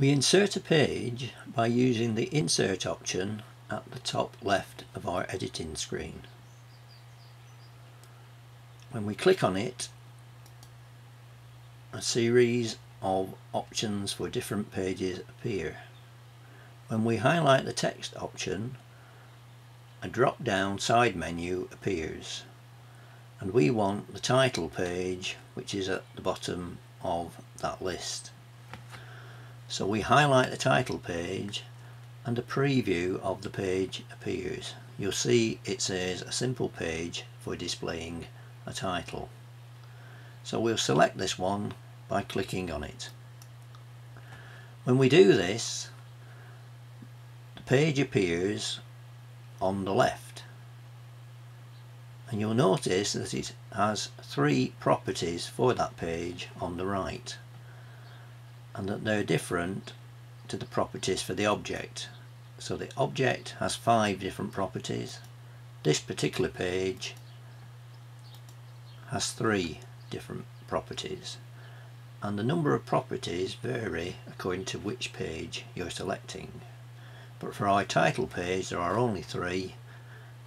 We insert a page by using the insert option at the top left of our editing screen. When we click on it, a series of options for different pages appear. When we highlight the text option, a drop down side menu appears and we want the title page which is at the bottom of that list. So we highlight the title page and a preview of the page appears. You'll see it says a simple page for displaying a title. So we'll select this one by clicking on it. When we do this, the page appears on the left and you'll notice that it has three properties for that page on the right and that they're different to the properties for the object. So the object has five different properties. This particular page has three different properties. And the number of properties vary according to which page you're selecting. But for our title page there are only three.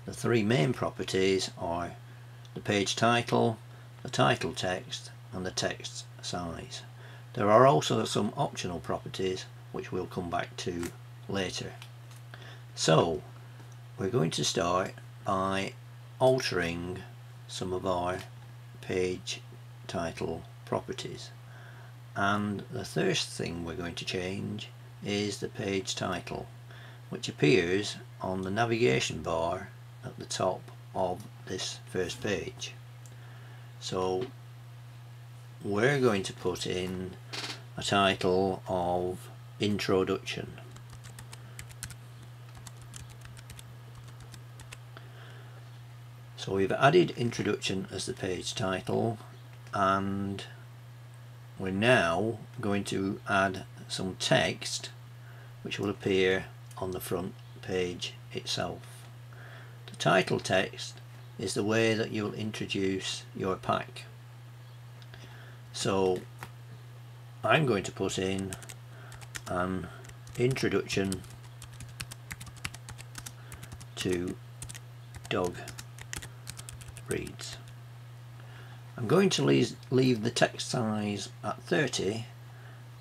The three main properties are the page title, the title text and the text size. There are also some optional properties which we'll come back to later. So we're going to start by altering some of our page title properties and the first thing we're going to change is the page title which appears on the navigation bar at the top of this first page so we're going to put in a title of introduction so we've added introduction as the page title and we're now going to add some text which will appear on the front page itself the title text is the way that you'll introduce your pack. So I'm going to put in an introduction to dog breeds. I'm going to leave, leave the text size at 30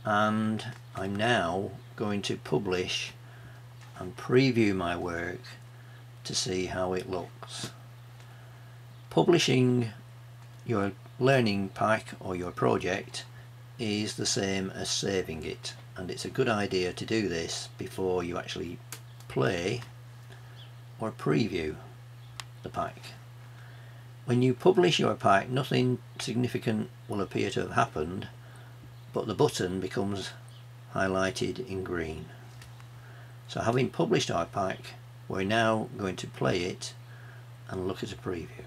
and I'm now going to publish and preview my work to see how it looks. Publishing your learning pack or your project is the same as saving it and it's a good idea to do this before you actually play or preview the pack. When you publish your pack nothing significant will appear to have happened but the button becomes highlighted in green. So having published our pack we're now going to play it and look at a preview.